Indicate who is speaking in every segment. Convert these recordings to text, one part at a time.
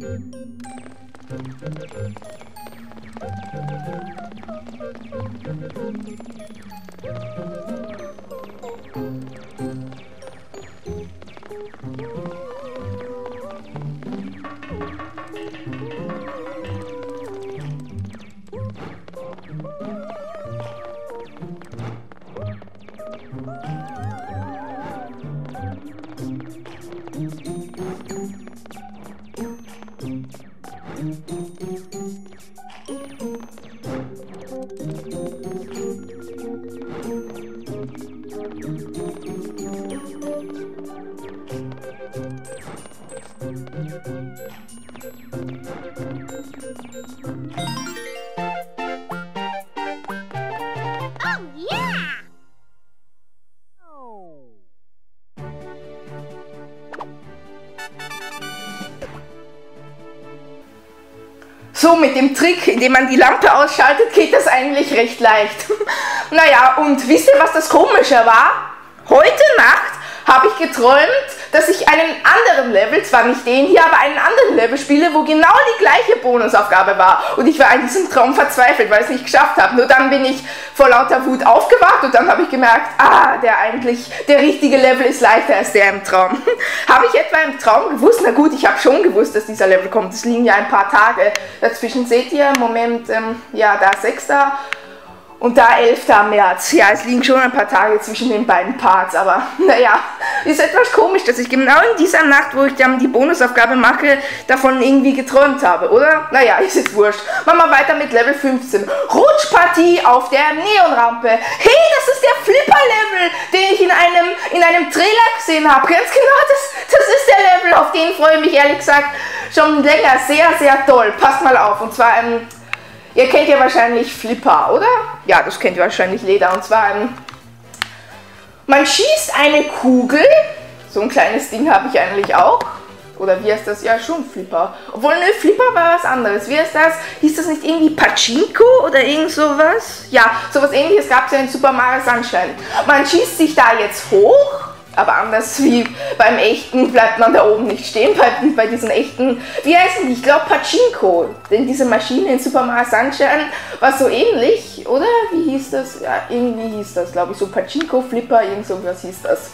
Speaker 1: Thank you. Mm-hmm. So, mit dem Trick, indem man die Lampe ausschaltet, geht das eigentlich recht leicht. naja, und wisst ihr, was das Komische war? Heute Nacht habe ich geträumt, dass ich einen anderen Level, zwar nicht den hier, aber einen anderen Level spiele, wo genau die gleiche Bonusaufgabe war. Und ich war an diesem Traum verzweifelt, weil ich es nicht geschafft habe. Nur dann bin ich vor lauter Wut aufgewacht und dann habe ich gemerkt, ah, der eigentlich, der richtige Level ist leichter als der im Traum. habe ich etwa im Traum gewusst? Na gut, ich habe schon gewusst, dass dieser Level kommt. Es liegen ja ein paar Tage dazwischen. Seht ihr, Moment, ähm, ja, da 6. Und da 11. März. Ja, es liegen schon ein paar Tage zwischen den beiden Parts, aber naja, ist etwas komisch, dass ich genau in dieser Nacht, wo ich dann die Bonusaufgabe mache, davon irgendwie geträumt habe, oder? Naja, ist jetzt wurscht. Machen wir weiter mit Level 15. Rutschpartie auf der Neonrampe. Hey, das ist der Flipper-Level, den ich in einem, in einem Trailer gesehen habe. Ganz genau, das, das ist der Level, auf den freue ich mich ehrlich gesagt schon länger. Sehr, sehr toll. Passt mal auf. Und zwar, ähm, Ihr kennt ja wahrscheinlich Flipper, oder? Ja, das kennt ihr wahrscheinlich Leder. Und zwar, ähm, man schießt eine Kugel. So ein kleines Ding habe ich eigentlich auch. Oder wie heißt das? Ja, schon Flipper. Obwohl, ne, Flipper war was anderes. Wie heißt das? Hieß das nicht irgendwie Pachinko oder irgend sowas? Ja, sowas ähnliches gab es ja in Super Mario Sunshine. Man schießt sich da jetzt hoch aber anders wie beim echten bleibt man da oben nicht stehen, bei, bei diesen echten, wie heißen die? Ich glaube Pachinko. Denn diese Maschine in Super Mario Sunshine war so ähnlich, oder? Wie hieß das? Ja, irgendwie hieß das, glaube ich, so Pachinko Flipper, irgend so was hieß das.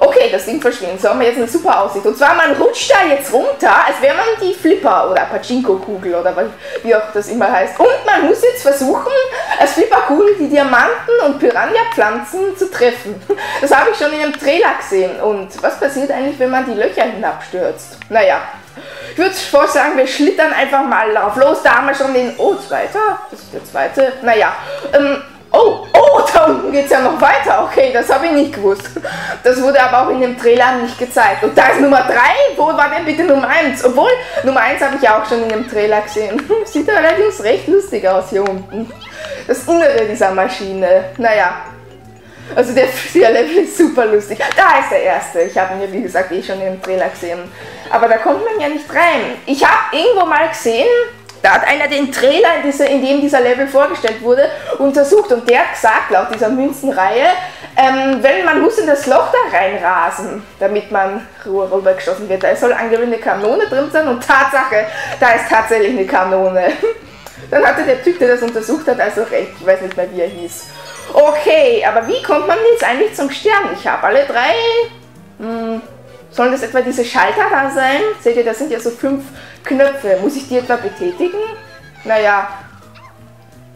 Speaker 1: Okay, das Ding verschwindet. So haben wir jetzt eine super Aussicht. Und zwar, man rutscht da jetzt runter, als wäre man die Flipper oder Pachinko-Kugel oder wie auch das immer heißt. Und man muss jetzt versuchen, als Flipper-Kugel die Diamanten und Piranha-Pflanzen zu treffen. Das habe ich schon in einem Trailer gesehen. Und was passiert eigentlich, wenn man die Löcher hinabstürzt? Naja, ich würde vorschlagen, wir schlittern einfach mal drauf los. Da haben wir schon den. Oh, zweiter. Das ist der zweite. Naja. Ähm, Oh, oh, da unten geht es ja noch weiter. Okay, das habe ich nicht gewusst. Das wurde aber auch in dem Trailer nicht gezeigt. Und da ist Nummer 3. Wo war denn bitte Nummer 1? Obwohl, Nummer 1 habe ich auch schon in dem Trailer gesehen. Sieht allerdings recht lustig aus hier unten. Das Innere dieser Maschine. Naja. Also der, der Level ist super lustig. Da ist der erste. Ich habe ihn ja wie gesagt eh schon in dem Trailer gesehen. Aber da kommt man ja nicht rein. Ich habe irgendwo mal gesehen, da hat einer den Trailer, in, dem dieser Level vorgestellt wurde, untersucht und der gesagt, laut dieser Münzenreihe, ähm, wenn man muss in das Loch da reinrasen, damit man rübergeschossen wird. Da soll angeblich eine Kanone drin sein und Tatsache, da ist tatsächlich eine Kanone. Dann hatte der Typ, der das untersucht hat, also recht. Ich weiß nicht mehr, wie er hieß. Okay, aber wie kommt man jetzt eigentlich zum Stern? Ich habe alle drei. Hm, Sollen das etwa diese Schalter da sein? Seht ihr, das sind ja so fünf Knöpfe. Muss ich die etwa betätigen? Naja.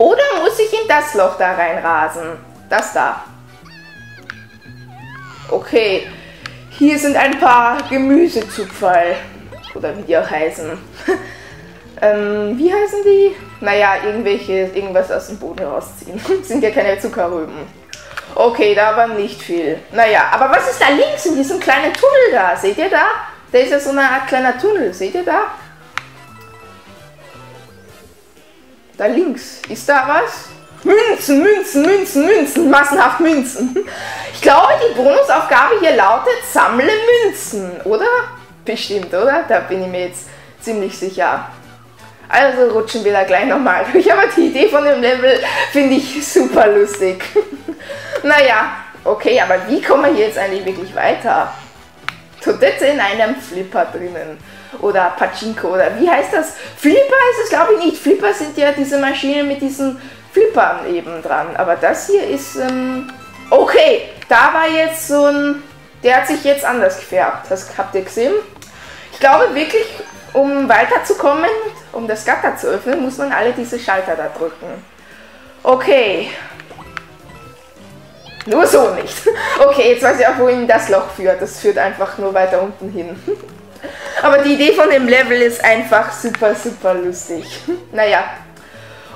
Speaker 1: Oder muss ich in das Loch da reinrasen? Das da. Okay. Hier sind ein paar Gemüsezupferl. Oder wie die auch heißen. ähm, wie heißen die? Naja, irgendwelche, irgendwas aus dem Boden rausziehen. sind ja keine Zuckerrüben. Okay, da war nicht viel. Naja, aber was ist da links in diesem kleinen Tunnel da? Seht ihr da? Da ist ja so eine Art kleiner Tunnel. Seht ihr da? Da links. Ist da was? Münzen, Münzen, Münzen, Münzen, massenhaft Münzen. Ich glaube, die Bonusaufgabe hier lautet, sammle Münzen, oder? Bestimmt, oder? Da bin ich mir jetzt ziemlich sicher. Also rutschen wir da gleich nochmal durch. Aber die Idee von dem Level finde ich super lustig. naja, okay, aber wie kommen wir hier jetzt eigentlich wirklich weiter? Toilette in einem Flipper drinnen. Oder Pachinko oder wie heißt das? Flipper ist es glaube ich nicht. Flipper sind ja diese Maschinen mit diesen Flippern eben dran. Aber das hier ist, ähm, okay, da war jetzt so ein, der hat sich jetzt anders gefärbt. Das habt ihr gesehen? Ich glaube wirklich, um weiterzukommen, um das Gatter zu öffnen, muss man alle diese Schalter da drücken. Okay. Nur so nicht. Okay, jetzt weiß ich auch, wohin das Loch führt. Das führt einfach nur weiter unten hin. Aber die Idee von dem Level ist einfach super, super lustig. Naja.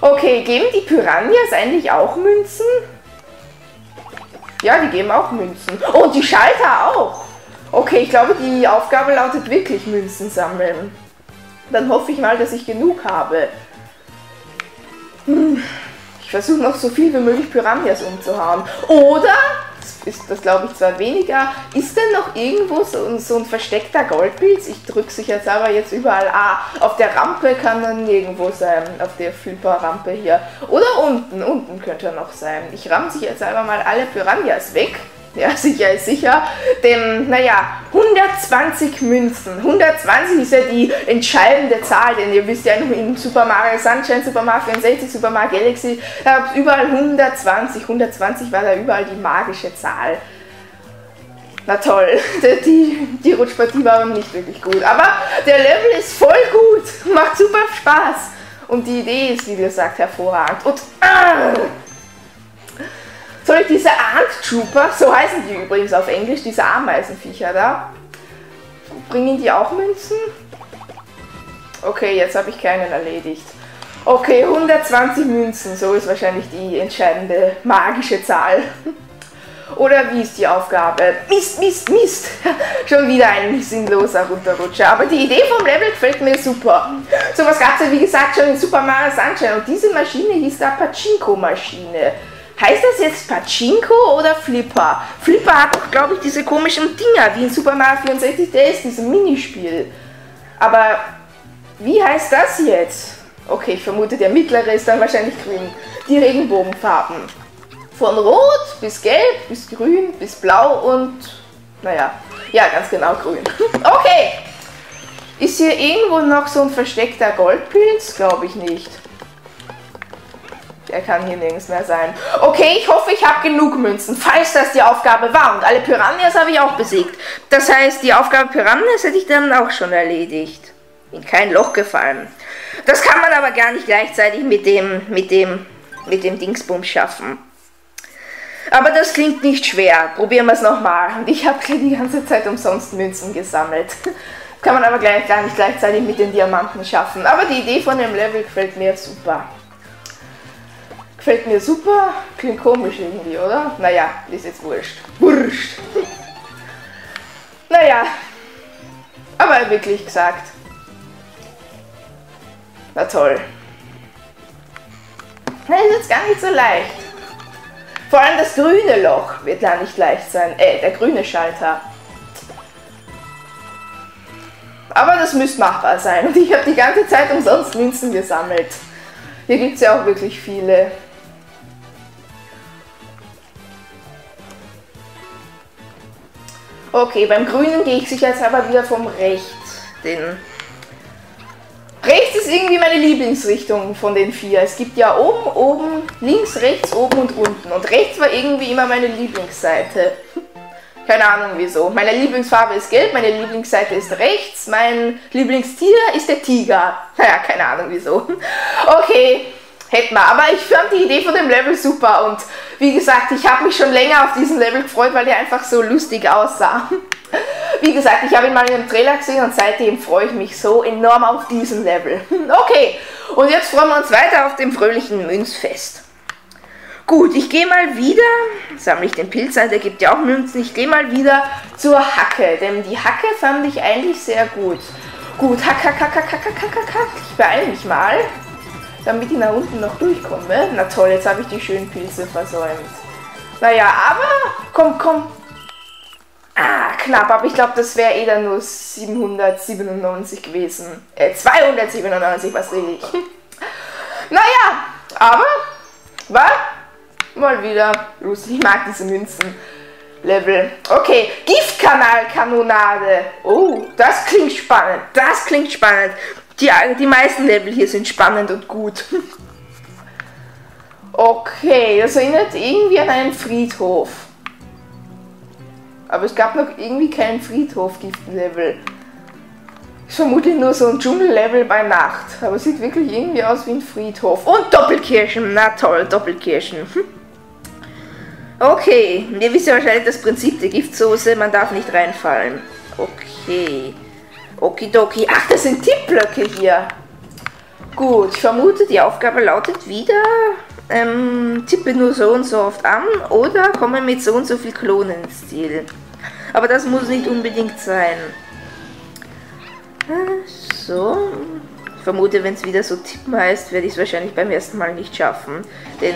Speaker 1: Okay, geben die Piranhas eigentlich auch Münzen? Ja, die geben auch Münzen. Oh, und die Schalter auch. Okay, ich glaube, die Aufgabe lautet wirklich Münzen sammeln. Dann hoffe ich mal, dass ich genug habe. Hm. Ich versuche noch so viel wie möglich Piranhas umzuhauen. Oder, ist das glaube ich zwar weniger, ist denn noch irgendwo so, so ein versteckter Goldpilz? Ich drücke sich jetzt aber jetzt überall Ah, Auf der Rampe kann er nirgendwo sein, auf der Fühlbar-Rampe hier. Oder unten, unten könnte er noch sein. Ich ramme sich jetzt einfach mal alle Piranhas weg. Ja, sicher ist sicher. Denn, naja, 120 Münzen. 120 ist ja die entscheidende Zahl, denn ihr wisst ja in Super Mario Sunshine, Super Mario 64, Super Mario Galaxy, da gab es überall 120. 120 war da überall die magische Zahl. Na toll, die, die Rutschpartie war aber nicht wirklich gut. Aber der Level ist voll gut, macht super Spaß. Und die Idee ist, wie gesagt, hervorragend. Und ah, soll ich diese Ant Trooper, so heißen die übrigens auf Englisch, diese Ameisenviecher da, bringen die auch Münzen? Okay, jetzt habe ich keinen erledigt. Okay, 120 Münzen, so ist wahrscheinlich die entscheidende magische Zahl. Oder wie ist die Aufgabe? Mist, Mist, Mist. Schon wieder ein sinnloser Runterrutscher. Aber die Idee vom Level gefällt mir super. So was gab es ja wie gesagt schon in Super Mario Sunshine. Und diese Maschine hieß da Pachinko-Maschine. Heißt das jetzt Pachinko oder Flipper? Flipper hat doch, glaube ich, diese komischen Dinger, wie in Super Mario 64 DS, diesem Minispiel. Aber wie heißt das jetzt? Okay, ich vermute, der mittlere ist dann wahrscheinlich grün. Die Regenbogenfarben. Von rot bis gelb, bis grün, bis blau und, naja, ja, ganz genau grün. Okay. Ist hier irgendwo noch so ein versteckter Goldpilz? Glaube ich nicht. Der kann hier nirgends mehr sein. Okay, ich hoffe, ich habe genug Münzen, falls das die Aufgabe war. Und alle Piranhas habe ich auch besiegt. Das heißt, die Aufgabe Piranhas hätte ich dann auch schon erledigt. In kein Loch gefallen. Das kann man aber gar nicht gleichzeitig mit dem, mit dem, mit dem Dingsbum schaffen. Aber das klingt nicht schwer. Probieren wir es nochmal. Und ich habe die ganze Zeit umsonst Münzen gesammelt. Kann man aber gleich, gar nicht gleichzeitig mit den Diamanten schaffen. Aber die Idee von dem Level gefällt mir super. Gefällt mir super. Klingt komisch irgendwie, oder? Naja, ist jetzt wurscht. Wurscht. naja. Aber wirklich gesagt. Na toll. Das ist jetzt gar nicht so leicht. Vor allem das grüne Loch wird da nicht leicht sein. Äh, der grüne Schalter. Aber das müsste machbar sein. Und ich habe die ganze Zeit umsonst Münzen gesammelt. Hier gibt es ja auch wirklich viele. Okay, beim Grünen gehe ich sicherheitshalber wieder vom Rechts. Den Rechts ist irgendwie meine Lieblingsrichtung von den vier. Es gibt ja oben, oben, links, rechts, oben und unten. Und rechts war irgendwie immer meine Lieblingsseite. Keine Ahnung wieso. Meine Lieblingsfarbe ist gelb, meine Lieblingsseite ist rechts, mein Lieblingstier ist der Tiger. Naja, keine Ahnung wieso. Okay, hätten wir. Aber ich fand die Idee von dem Level super und wie gesagt, ich habe mich schon länger auf diesen Level gefreut, weil der einfach so lustig aussah. Wie gesagt, ich habe ihn mal in einem Trailer gesehen und seitdem freue ich mich so enorm auf diesen Level. Okay, und jetzt freuen wir uns weiter auf dem fröhlichen Münzfest. Gut, ich gehe mal wieder, sammle ich den Pilz ein, der gibt ja auch Münzen, ich gehe mal wieder zur Hacke, denn die Hacke fand ich eigentlich sehr gut. Gut, hack, hack, hack, hack, hack, hack, hack, hack. ich beeile mich mal damit ich nach unten noch durchkomme. Na toll, jetzt habe ich die schönen Pilze versäumt. Naja, aber komm, komm. Ah, knapp, aber ich glaube, das wäre eh dann nur 797 gewesen. Äh, 297, was rede ich? naja, aber war mal wieder lustig. Ich mag diese Münzen. Level. Okay, Giftkanalkanonade. Oh, das klingt spannend. Das klingt spannend. Die, die meisten Level hier sind spannend und gut. Okay, das erinnert irgendwie an einen Friedhof. Aber es gab noch irgendwie keinen Friedhof-Giftenlevel. Ist vermutlich nur so ein Dschungellevel bei Nacht. Aber sieht wirklich irgendwie aus wie ein Friedhof. Und Doppelkirchen. Na toll, Doppelkirchen. Hm. Okay, ihr wisst ja wahrscheinlich das Prinzip der Giftsoße, man darf nicht reinfallen. Okay. Okidoki. Ach, das sind Tippblöcke hier. Gut, ich vermute, die Aufgabe lautet wieder, ähm, tippe nur so und so oft an oder komme mit so und so viel Klonen ins Ziel. Aber das muss nicht unbedingt sein. Äh, so. Ich vermute, wenn es wieder so tippen heißt, werde ich es wahrscheinlich beim ersten Mal nicht schaffen. Denn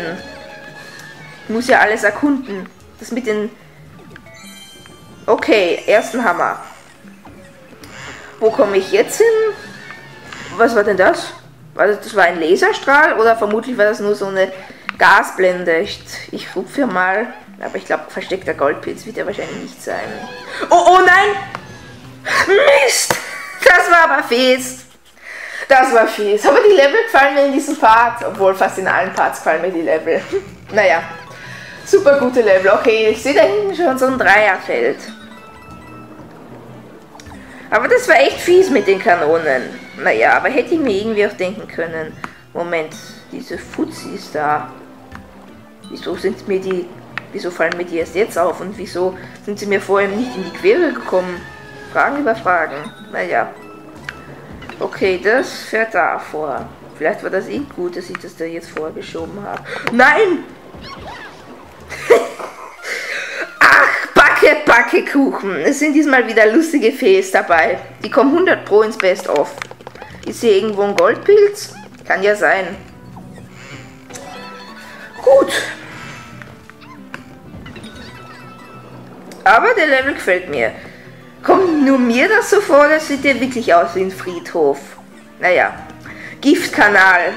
Speaker 1: muss ja alles erkunden. Das mit den... Okay, ersten Hammer. Wo komme ich jetzt hin? Was war denn das? das war ein Laserstrahl oder vermutlich war das nur so eine Gasblende? Ich, ich rupfe mal. Aber ich glaube, versteckter Goldpilz wird er wahrscheinlich nicht sein. Oh, oh nein! Mist! Das war aber fies. Das war fies. Aber die Level gefallen mir in diesem Part. Obwohl fast in allen Parts gefallen mir die Level. naja. Super gute Level. Okay, ich sehe da hinten schon so ein Dreierfeld. Aber das war echt fies mit den Kanonen. Naja, aber hätte ich mir irgendwie auch denken können. Moment, diese Fuzis da. Wieso sind mir die. Wieso fallen mir die erst jetzt auf und wieso sind sie mir vorher nicht in die Quere gekommen? Fragen über Fragen. Naja. Okay, das fährt da vor. Vielleicht war das eh gut, dass ich das da jetzt vorgeschoben habe. Nein! Backe, Backe Kuchen. Es sind diesmal wieder lustige Fes dabei. Die kommen 100 Pro ins Best-of. Ist hier irgendwo ein Goldpilz? Kann ja sein. Gut. Aber der Level gefällt mir. Kommt nur mir das so vor, das sieht ja wirklich aus wie ein Friedhof. Naja. Giftkanal.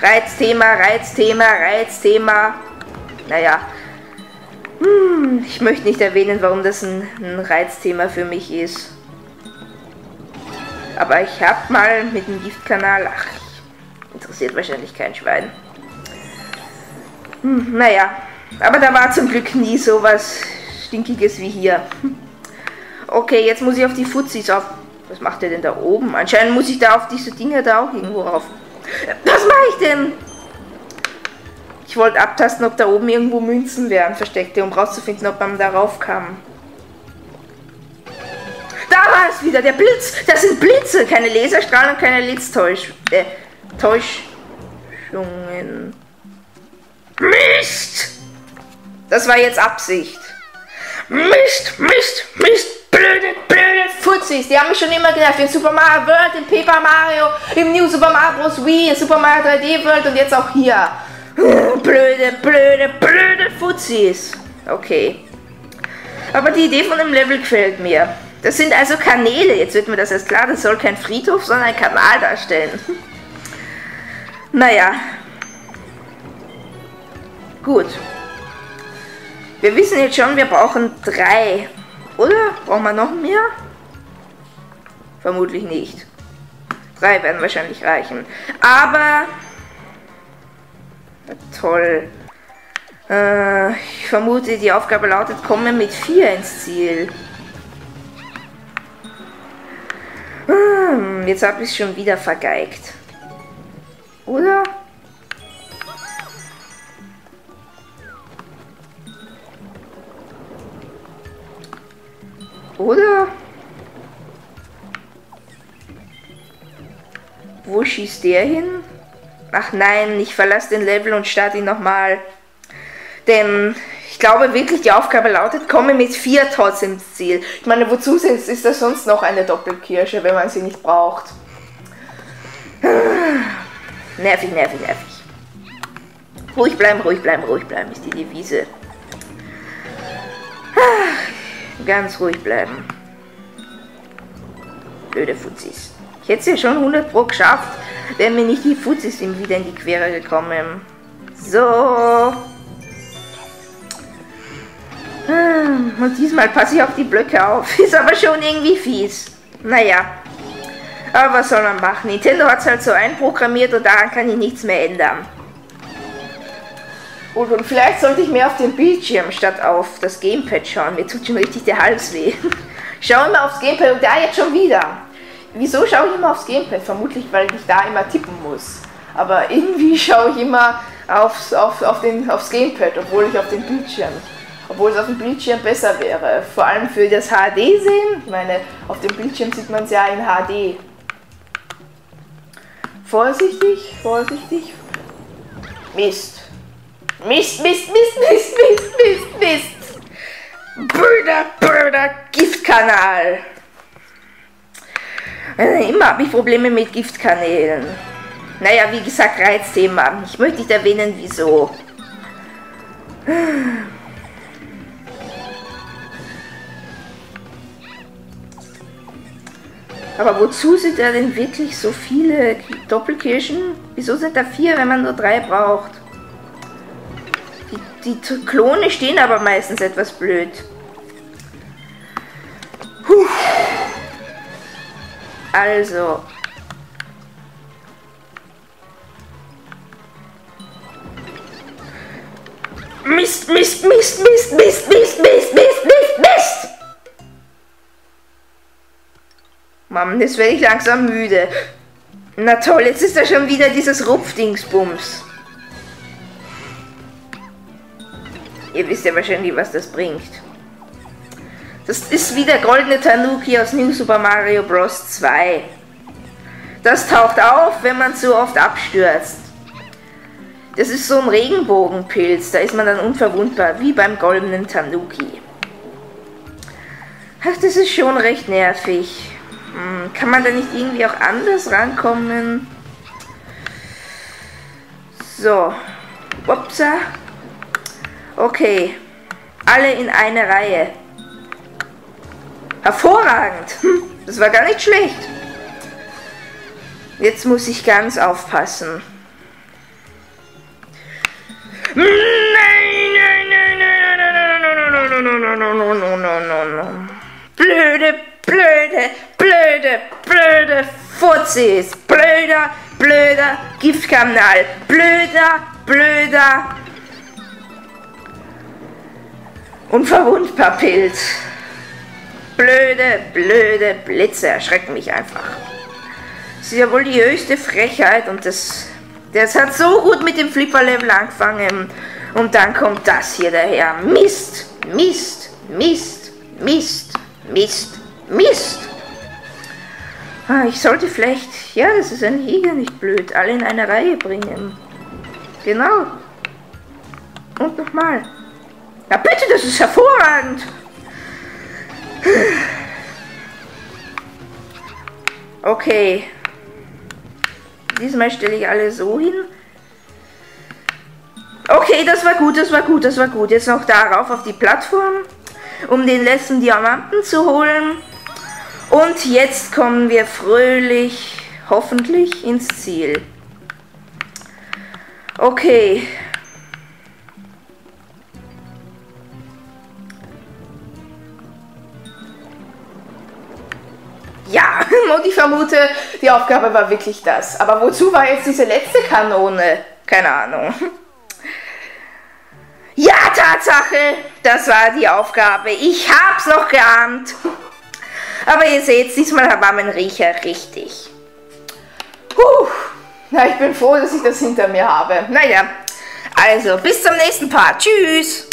Speaker 1: Reizthema, Reizthema, Reizthema. Naja, hm, ich möchte nicht erwähnen, warum das ein, ein Reizthema für mich ist. Aber ich habe mal mit dem Giftkanal, ach, interessiert wahrscheinlich kein Schwein. Hm, naja, aber da war zum Glück nie so was Stinkiges wie hier. Okay, jetzt muss ich auf die Fuzis auf. Was macht der denn da oben? Anscheinend muss ich da auf diese Dinger da auch irgendwo rauf. Was mache ich denn? Ich wollte abtasten, ob da oben irgendwo Münzen wären, versteckte, um rauszufinden, ob man darauf kam. Da war es wieder, der Blitz. Das sind Blitze, keine Laserstrahlen und keine Litztäusch... Äh, Täuschungen. Mist! Das war jetzt Absicht. Mist, Mist, Mist, blöde, blöde Fuzis. Die haben mich schon immer genervt. In Super Mario World, in Paper Mario, im New Super Mario Bros. Wii, in Super Mario 3D World und jetzt auch hier. Blöde, blöde, blöde Fuzis. Okay. Aber die Idee von dem Level gefällt mir. Das sind also Kanäle. Jetzt wird mir das erst klar. Das soll kein Friedhof, sondern ein Kanal darstellen. naja. Gut. Wir wissen jetzt schon, wir brauchen drei. Oder? Brauchen wir noch mehr? Vermutlich nicht. Drei werden wahrscheinlich reichen. Aber Toll. Äh, ich vermute, die Aufgabe lautet, komme mit 4 ins Ziel. Hm, jetzt habe ich schon wieder vergeigt. Oder? Oder? Wo schießt der hin? Ach nein, ich verlasse den Level und starte ihn nochmal. Denn ich glaube wirklich, die Aufgabe lautet, komme mit vier Tots ins Ziel. Ich meine, wozu ist, das sonst noch eine Doppelkirsche, wenn man sie nicht braucht? Nervig, nervig, nervig. Ruhig bleiben, ruhig bleiben, ruhig bleiben ist die Devise. Ganz ruhig bleiben. Blöde Fuzis. Ich hätte es ja schon 100 Pro geschafft, wären mir nicht die Fuzis ihm wieder in die Quere gekommen. So. Hm, und diesmal passe ich auf die Blöcke auf. Ist aber schon irgendwie fies. Naja. Aber was soll man machen? Nintendo hat es halt so einprogrammiert und daran kann ich nichts mehr ändern. Und, und vielleicht sollte ich mehr auf den Bildschirm statt auf das Gamepad schauen. Mir tut schon richtig der Hals weh. Schau immer aufs Gamepad und da jetzt schon wieder. Wieso schaue ich immer aufs Gamepad? Vermutlich, weil ich da immer tippen muss. Aber irgendwie schaue ich immer aufs, auf, auf den, aufs Gamepad, obwohl ich auf den Bildschirm obwohl es auf dem Bildschirm besser wäre. Vor allem für das HD-Sehen. Ich meine, auf dem Bildschirm sieht man es ja in HD. Vorsichtig, vorsichtig. Mist. Mist, Mist, Mist, Mist, Mist, Mist, Mist. Brüder, Brüder, Giftkanal. Äh, immer habe ich Probleme mit Giftkanälen. Naja, wie gesagt, Reizthema. Ich möchte nicht erwähnen, wieso. Aber wozu sind da denn wirklich so viele Doppelkirschen? Wieso sind da vier, wenn man nur drei braucht? Die, die Klone stehen aber meistens etwas blöd. Also. Mist, Mist, Mist, Mist, Mist, Mist, Mist, Mist, Mist, Mist! Mann, jetzt werde ich langsam müde. Na toll, jetzt ist da schon wieder dieses Rupfdingsbums. Ihr wisst ja wahrscheinlich, was das bringt. Das ist wie der goldene Tanuki aus New Super Mario Bros. 2. Das taucht auf, wenn man zu oft abstürzt. Das ist so ein Regenbogenpilz, da ist man dann unverwundbar, wie beim goldenen Tanuki. Ach, das ist schon recht nervig. Hm, kann man da nicht irgendwie auch anders rankommen? So. Upsa. Okay. Alle in eine Reihe. Hervorragend. Das war gar nicht schlecht. Jetzt muss ich ganz aufpassen. Nein, nein, nein, nein, nein, nein, nein, nein, nein, nein, nein, nein, nein, nein. Blöde, blöde, blöde, blöde Fuzis. Blöder, blöder Giftkanal. Blöder, blöder unverwundbar Pilz. Blöde, blöde Blitze erschrecken mich einfach. Das ist ja wohl die höchste Frechheit und das, das hat so gut mit dem Flipper-Level angefangen. Und dann kommt das hier daher. Mist, Mist, Mist, Mist, Mist, Mist. Ah, ich sollte vielleicht, ja, das ist ein Jäger nicht blöd, alle in eine Reihe bringen. Genau. Und nochmal. Ja bitte, das ist hervorragend. Okay. Diesmal stelle ich alle so hin. Okay, das war gut, das war gut, das war gut. Jetzt noch darauf auf die Plattform, um den letzten Diamanten zu holen. Und jetzt kommen wir fröhlich, hoffentlich, ins Ziel. Okay. Und ich vermute, die Aufgabe war wirklich das. Aber wozu war jetzt diese letzte Kanone? Keine Ahnung. Ja, Tatsache, das war die Aufgabe. Ich hab's noch geahnt. Aber ihr seht, diesmal war mein Riecher richtig. Puh, na, ich bin froh, dass ich das hinter mir habe. Naja, also bis zum nächsten Part. Tschüss.